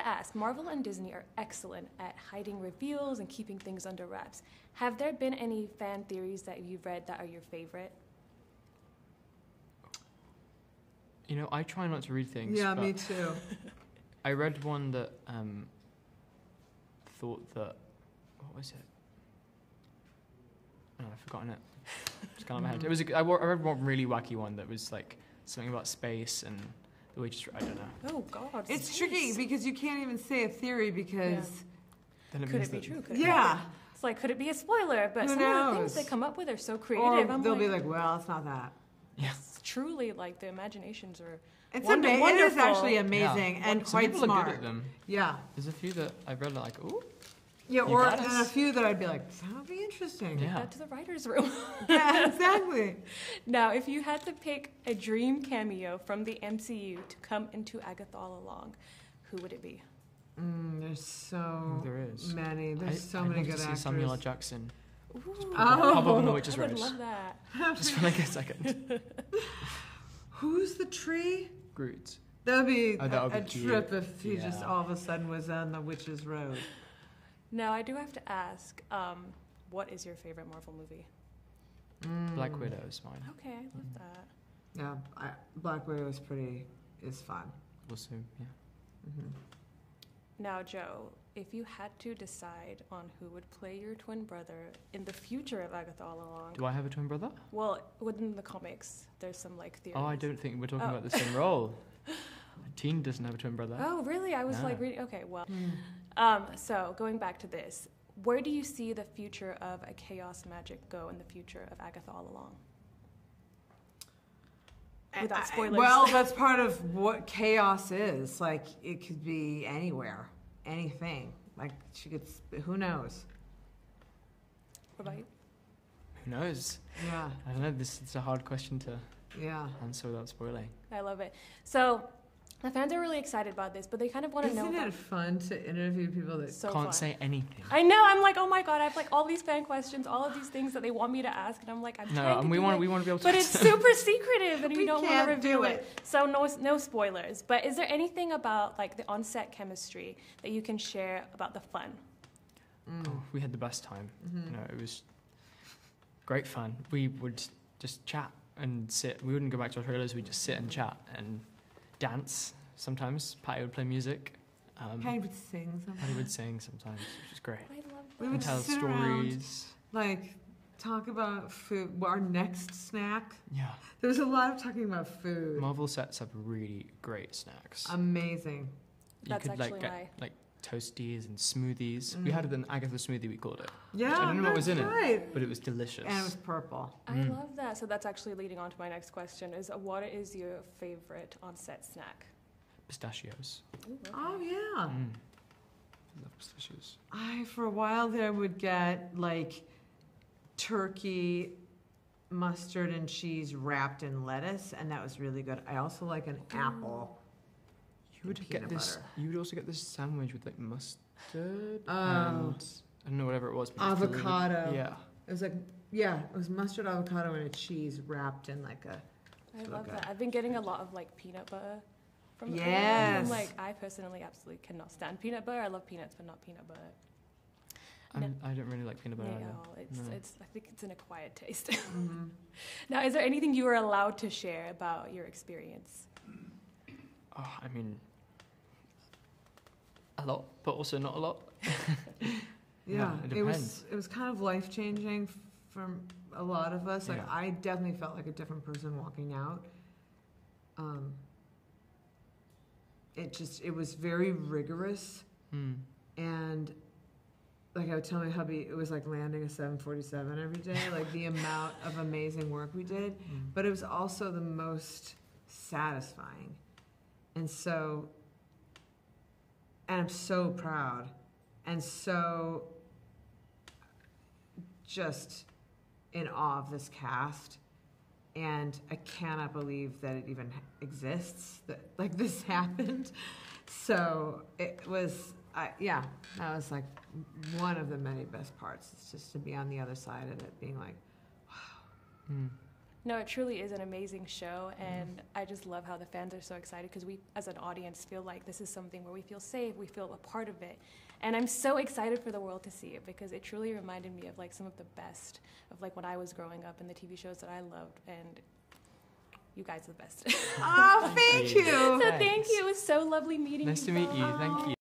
to ask Marvel and Disney are excellent at hiding reveals and keeping things under wraps. Have there been any fan theories that you've read that are your favorite? You know, I try not to read things. Yeah, me too. I read one that um, thought that what was it? Oh, I've forgotten it. It's gone out of my head. It was. A, I, wa- I read one really wacky one that was like something about space and the way just I don't know. Oh God, It's space. tricky because you can't even say a theory because Then it Could means it be that- true? Could it yeah, Not? It's like, could it be a spoiler? But Who some of the things knows? they come up with are so or creative. I'm they'll like, be like, well, it's not that. Yeah. it's truly like the imaginations are. It's Wonder- amazing. It is wonderful. actually Yeah. amazing and Some quite people are smart. good at them. Yeah, There's a few that I've read like, oh, yeah, You or got and a us. few that I'd be like, that would be interesting. Yeah. That to the writers' room. yeah exactly. now, if you had to pick a dream cameo from the MCU to come into Agatha All Along, who would it be? Mm, there's so there is. many. I, There's so I'd many love good to see actors. Samuel L. Jackson. Ooh, Oh. Pop up on the Witch's I would Rose. love that. Just for like a second. Who's the tree? Groot. That would be Oh, that a, be a cute. trip if he just Yeah. all of a sudden was on the Witch's Road. Now, I do have to ask, um, what is your favorite Marvel movie? Black Mm. Widow is mine. Okay, I love that. Yeah, I, Black Widow is pretty is fun. Also, yeah. hmm Now, Joe, if you had to decide on who would play your twin brother in the future of Agatha All Along, Do I have a twin brother? well, within the comics, there's some like theories. Oh, I don't think we're talking Oh. about the same role. Teen doesn't have a twin brother. Oh, really? I was No. like reading. Okay, well, Hmm. Um, so going back to this, where do you see the future of a chaos magic go in the future of Agatha All Along? Without I- I- Well, that's part of what chaos is. Like it could be anywhere, anything. Like she could. sp- Who knows? What about you? Who knows? Yeah, I don't know. This is a hard question to yeah. answer without spoiling. I love it. So the fans are really excited about this, but they kind of want to know. Isn't about it fun to interview people that? so Can't fun. say anything. I know. I'm like, oh my god, I have like all these fan questions, all of these things that they want me to ask, and I'm like, I'm no, trying to and we do want it, we want to be able to. but it's super secretive, and we, We don't want to reveal do it. So no, no spoilers. But is there anything about like the on-set chemistry that you can share about the fun? Mm. Oh, we had the best time. Mhm. You know, it was great fun. We would just chat and sit. We wouldn't go back to our trailers. We'd just sit and chat and dance. Sometimes Patti would play music. Um, Patti would sing something. Patti would sing sometimes, which is great. I love We that. would tell sit around. stories. Like talk about food. Our next snack. Yeah. There was a lot of talking about food. Marvel sets up really great snacks. Amazing. you That's could like actually get my- like toasties and smoothies. We Mm. had an Agatha smoothie, we called it, Yeah, I don't know what was that's in it. but it was delicious. And it was purple. I Mm. love that. So that's actually leading on to my next question: Is uh, what is your favorite on-set snack? Pistachios. Ooh, okay. Oh yeah. Mm. Love pistachios. I for a while there would get like turkey mustard and cheese wrapped in lettuce and that was really good. I also like an apple. You would get this. butter. You would also get this sandwich with like mustard Oh. and I don't know whatever it was. but it was really- Avocado. Yeah. It was like yeah, it was mustard avocado and a cheese wrapped in like a I So love good. that. I've been getting a lot of like peanut butter from everyone. Yes. I'm like, I personally absolutely cannot stand peanut butter. I love peanuts, but not peanut butter. No. I'm, don't really like peanut butter. No, either. it's, No. it's. I think it's an acquired taste. mhm. now, is there anything you are allowed to share about your experience? Oh, I mean, a lot, but also not a lot. Yeah, it it was it was kind of life changing for a lot of us. Like Yeah. I definitely felt like a different person walking out. Um, it just it was very rigorous, Hmm. and like I would tell my hubby, it was like landing a 747 every day. like the amount of amazing work we did, Mm. but it was also the most satisfying, and so. And I'm so proud, and so just in awe of this cast. And i cannot believe that it even exists that like this happened. So it was I yeah that was like one of the many best parts it's just to be on the other side of it being like Hmm. No, it truly is an amazing show, mm-hmm. and I just love how the fans are so excited because we, as an audience, feel like this is something where we feel safe, we feel a part of it, and I'm so excited for the world to see it because it truly reminded me of like some of the best of like when I was growing up and the TV shows that I loved, and you guys are the best. Oh, thank Thank you. you. so thank you. It was so lovely meeting Nice you. to meet you. both. Thank you.